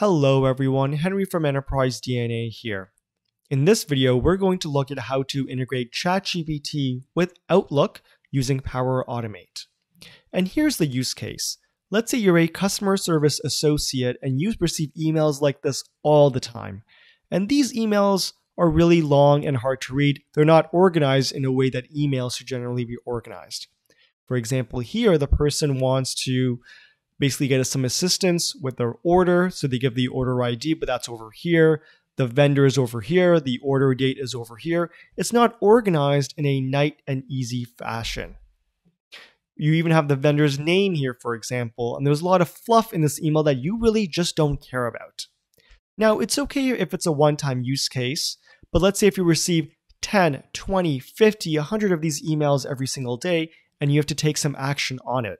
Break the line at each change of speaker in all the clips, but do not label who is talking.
Hello everyone, Henry from Enterprise DNA here. In this video, we're going to look at how to integrate ChatGPT with Outlook using Power Automate. And here's the use case. Let's say you're a customer service associate and you receive emails like this all the time. And these emails are really long and hard to read. They're not organized in a way that emails should generally be organized. For example, here the person wants to basically get us some assistance with their order. So they give the order ID, but that's over here. The vendor is over here. The order date is over here. It's not organized in a nice and easy fashion. You even have the vendor's name here, for example, and there's a lot of fluff in this email that you really just don't care about. Now, it's okay if it's a one time use case, but let's say if you receive 10, 20, 50, 100 of these emails every single day and you have to take some action on it.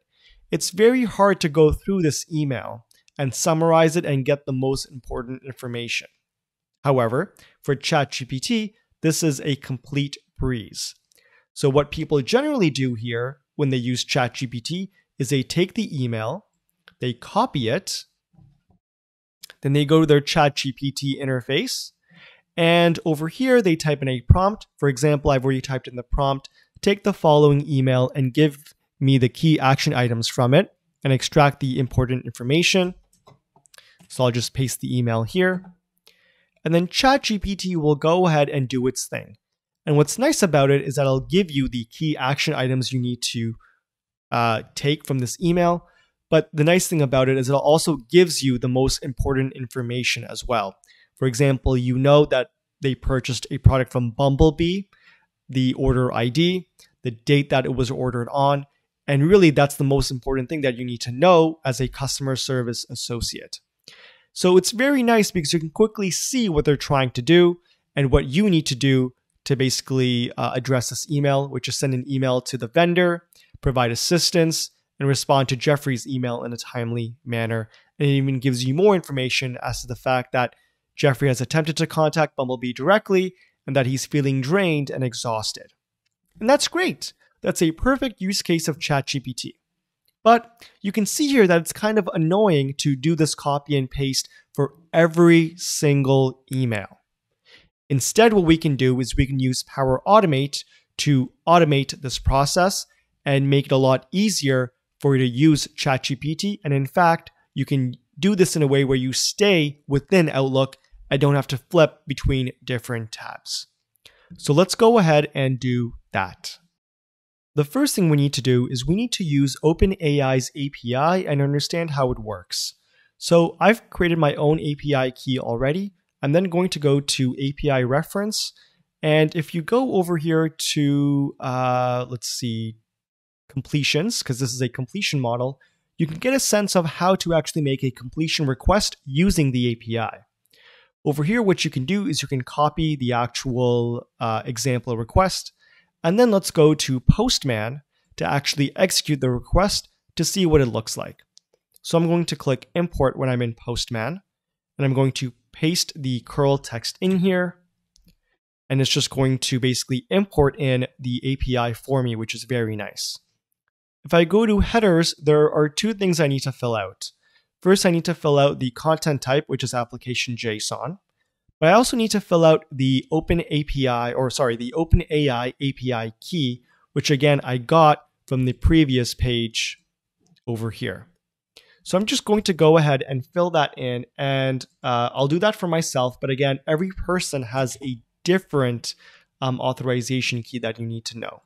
It's very hard to go through this email and summarize it and get the most important information. However, for ChatGPT, this is a complete breeze. So, what people generally do here when they use ChatGPT is they take the email, they copy it, then they go to their ChatGPT interface, and over here they type in a prompt. For example, I've already typed in the prompt take the following email and give me the key action items from it and extract the important information. So I'll just paste the email here. And then ChatGPT will go ahead and do its thing. And what's nice about it is that it'll give you the key action items you need to uh, take from this email. But the nice thing about it is it also gives you the most important information as well. For example, you know that they purchased a product from Bumblebee, the order ID, the date that it was ordered on, and really, that's the most important thing that you need to know as a customer service associate. So it's very nice because you can quickly see what they're trying to do and what you need to do to basically uh, address this email, which is send an email to the vendor, provide assistance, and respond to Jeffrey's email in a timely manner. And it even gives you more information as to the fact that Jeffrey has attempted to contact Bumblebee directly and that he's feeling drained and exhausted. And that's great. That's a perfect use case of ChatGPT. But you can see here that it's kind of annoying to do this copy and paste for every single email. Instead, what we can do is we can use Power Automate to automate this process and make it a lot easier for you to use ChatGPT. And in fact, you can do this in a way where you stay within Outlook and don't have to flip between different tabs. So let's go ahead and do that. The first thing we need to do is we need to use OpenAI's API and understand how it works. So I've created my own API key already. I'm then going to go to API reference. And if you go over here to, uh, let's see, completions, because this is a completion model, you can get a sense of how to actually make a completion request using the API. Over here, what you can do is you can copy the actual uh, example request and then let's go to Postman to actually execute the request to see what it looks like. So I'm going to click import when I'm in Postman, and I'm going to paste the curl text in here. And it's just going to basically import in the API for me, which is very nice. If I go to headers, there are two things I need to fill out. First, I need to fill out the content type, which is application JSON. But I also need to fill out the Open API, or sorry, the OpenAI API key, which again I got from the previous page over here. So I'm just going to go ahead and fill that in, and uh, I'll do that for myself. But again, every person has a different um, authorization key that you need to know.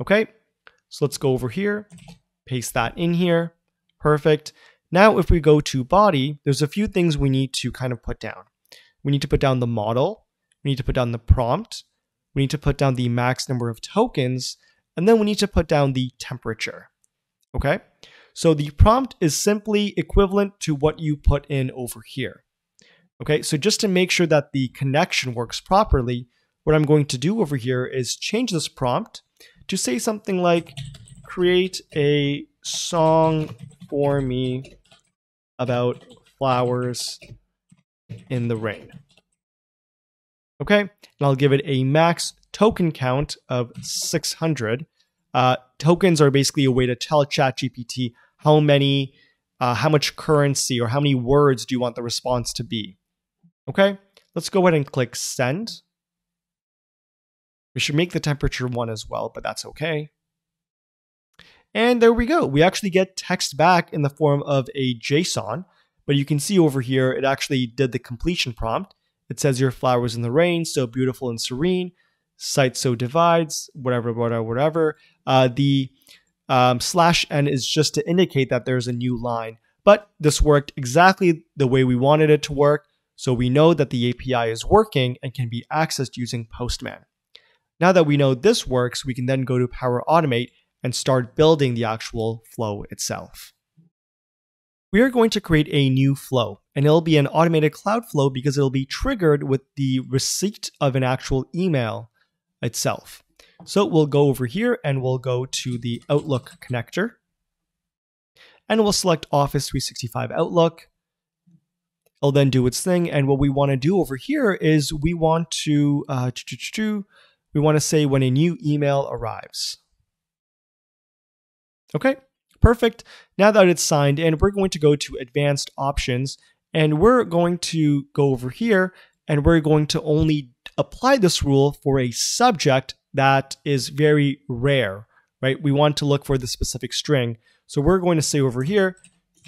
Okay, so let's go over here, paste that in here. Perfect. Now, if we go to body, there's a few things we need to kind of put down we need to put down the model, we need to put down the prompt, we need to put down the max number of tokens, and then we need to put down the temperature. Okay? So the prompt is simply equivalent to what you put in over here. Okay, so just to make sure that the connection works properly, what I'm going to do over here is change this prompt to say something like, create a song for me about flowers in the rain. Okay, and I'll give it a max token count of 600. Uh, tokens are basically a way to tell ChatGPT how many uh, how much currency or how many words do you want the response to be. Okay, let's go ahead and click send. We should make the temperature one as well, but that's okay. And there we go. We actually get text back in the form of a JSON, but you can see over here, it actually did the completion prompt. It says your flowers in the rain, so beautiful and serene. Site so divides, whatever, whatever, whatever. Uh, the um, slash n is just to indicate that there's a new line. But this worked exactly the way we wanted it to work, so we know that the API is working and can be accessed using Postman. Now that we know this works, we can then go to Power Automate and start building the actual flow itself. We are going to create a new flow, and it'll be an automated cloud flow because it'll be triggered with the receipt of an actual email itself. So we'll go over here and we'll go to the Outlook connector, and we'll select Office 365 Outlook. It'll then do its thing, and what we want to do over here is we want to uh, we want to say when a new email arrives. Okay, perfect. Now that it's signed in, we're going to go to advanced options and we're going to go over here and we're going to only apply this rule for a subject that is very rare, right? We want to look for the specific string. So we're going to say over here,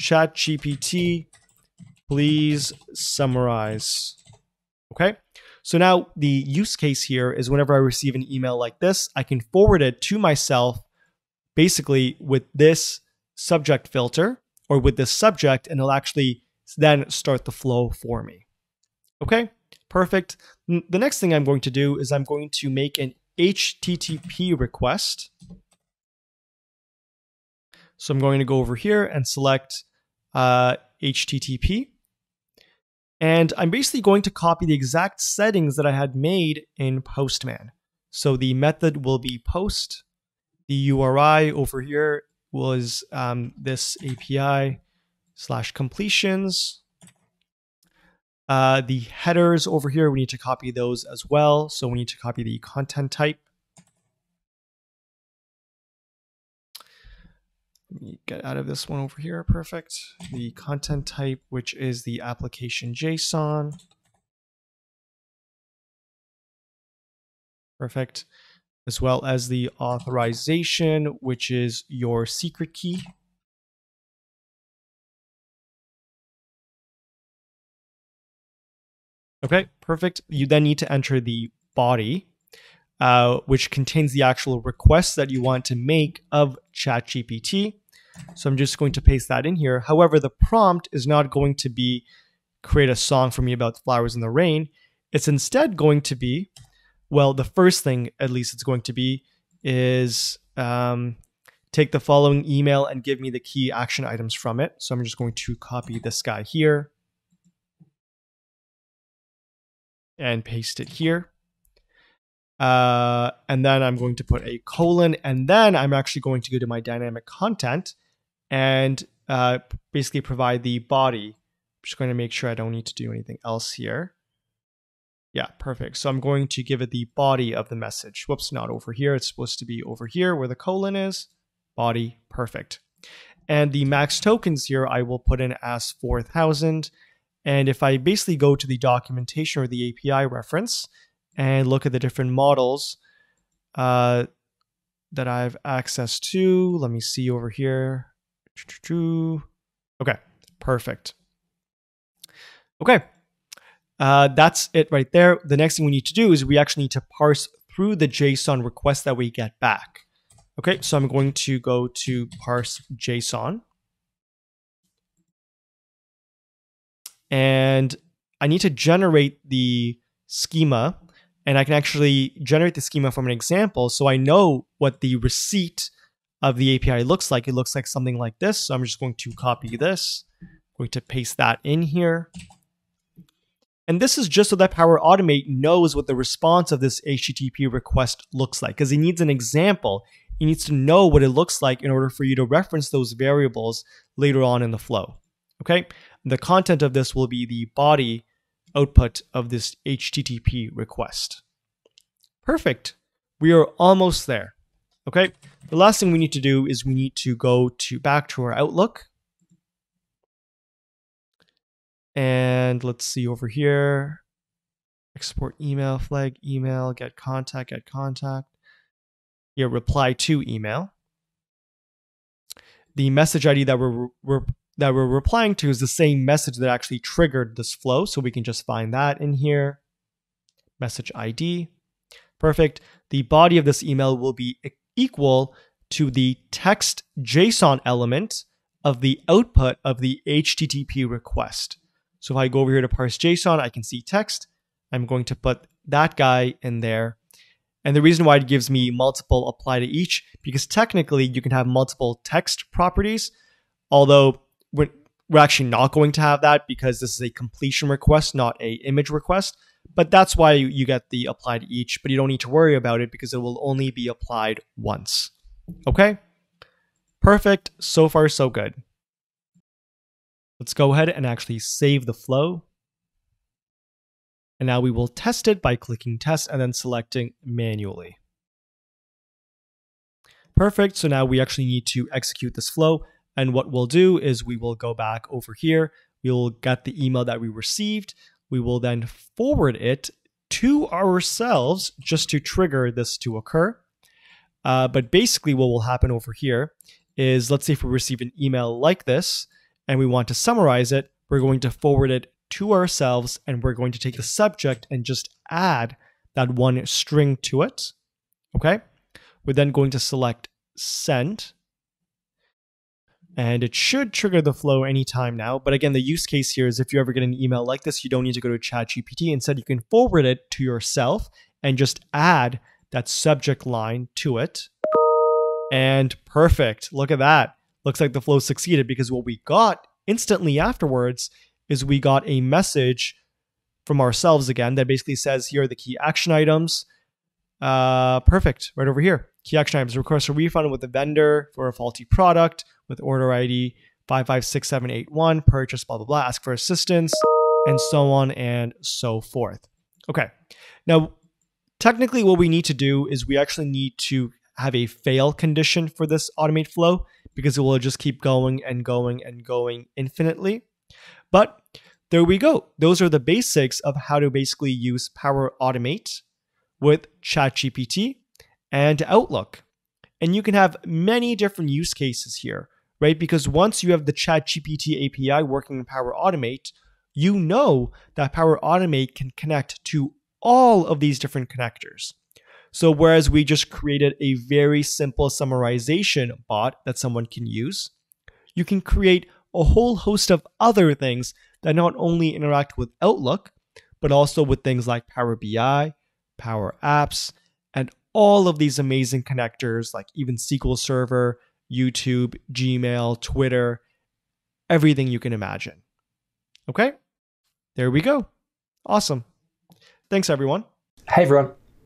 ChatGPT, please summarize. Okay. So now the use case here is whenever I receive an email like this, I can forward it to myself basically with this subject filter or with this subject, and it'll actually then start the flow for me. Okay, perfect. The next thing I'm going to do is I'm going to make an HTTP request. So I'm going to go over here and select uh, HTTP. And I'm basically going to copy the exact settings that I had made in Postman. So the method will be post the URI over here was um, this API slash completions. Uh, the headers over here, we need to copy those as well. So we need to copy the content type. Let me get out of this one over here. Perfect. The content type, which is the application JSON. Perfect as well as the authorization, which is your secret key. Okay, perfect. You then need to enter the body, uh, which contains the actual request that you want to make of ChatGPT. So I'm just going to paste that in here. However, the prompt is not going to be create a song for me about flowers in the rain. It's instead going to be well, the first thing, at least it's going to be, is um, take the following email and give me the key action items from it. So I'm just going to copy this guy here and paste it here. Uh, and then I'm going to put a colon, and then I'm actually going to go to my dynamic content and uh, basically provide the body. I'm just going to make sure I don't need to do anything else here. Yeah, perfect. So I'm going to give it the body of the message. Whoops, not over here. It's supposed to be over here where the colon is. Body, perfect. And the max tokens here, I will put in as 4,000. And if I basically go to the documentation or the API reference and look at the different models uh, that I have access to, let me see over here. Okay, perfect. Okay, uh, that's it right there. The next thing we need to do is we actually need to parse through the JSON request that we get back. Okay, so I'm going to go to parse JSON. And I need to generate the schema and I can actually generate the schema from an example so I know what the receipt of the API looks like. It looks like something like this. So I'm just going to copy this, I'm going to paste that in here. And this is just so that Power Automate knows what the response of this HTTP request looks like, because he needs an example. He needs to know what it looks like in order for you to reference those variables later on in the flow. Okay, the content of this will be the body output of this HTTP request. Perfect. We are almost there. Okay, the last thing we need to do is we need to go to back to our Outlook And let's see over here. Export email, flag email, get contact, get contact. Here, reply to email. The message ID that we're, we're that we're replying to is the same message that actually triggered this flow. So we can just find that in here. Message ID. Perfect. The body of this email will be equal to the text JSON element of the output of the HTTP request. So if I go over here to parse JSON, I can see text. I'm going to put that guy in there. And the reason why it gives me multiple apply to each, because technically you can have multiple text properties, although we're, we're actually not going to have that because this is a completion request, not a image request. But that's why you get the apply to each, but you don't need to worry about it because it will only be applied once. Okay? Perfect. So far, so good. Let's go ahead and actually save the flow. And now we will test it by clicking test and then selecting manually. Perfect. So now we actually need to execute this flow. And what we'll do is we will go back over here. We'll get the email that we received. We will then forward it to ourselves just to trigger this to occur. Uh, but basically, what will happen over here is let's say if we receive an email like this and we want to summarize it, we're going to forward it to ourselves and we're going to take the subject and just add that one string to it. Okay. We're then going to select send and it should trigger the flow anytime now. But again, the use case here is if you ever get an email like this, you don't need to go to ChatGPT. Instead, you can forward it to yourself and just add that subject line to it. And perfect. Look at that. Looks like the flow succeeded because what we got instantly afterwards is we got a message from ourselves again that basically says here are the key action items. Uh, perfect, right over here. Key action items request a refund with the vendor for a faulty product with order ID 556781, purchase, blah, blah, blah, ask for assistance, and so on and so forth. Okay. Now, technically, what we need to do is we actually need to have a fail condition for this automate flow because it will just keep going and going and going infinitely. But there we go. Those are the basics of how to basically use Power Automate with ChatGPT and Outlook. And you can have many different use cases here, right? Because once you have the ChatGPT API working in Power Automate, you know that Power Automate can connect to all of these different connectors. So whereas we just mm-hmm. created a very simple summarization bot that someone can use, you can create a whole host of other things that not only interact with Outlook, but also with things like Power BI, Power Apps, and all of these amazing connectors like even SQL Server, YouTube, Gmail, Twitter, everything you can imagine. Okay, there we go. Awesome. Thanks, everyone.
Hey, everyone.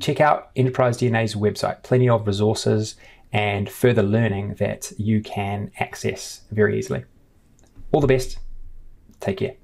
check out Enterprise DNA's website. Plenty of resources and further learning that you can access very easily. All the best. Take care.